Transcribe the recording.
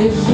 If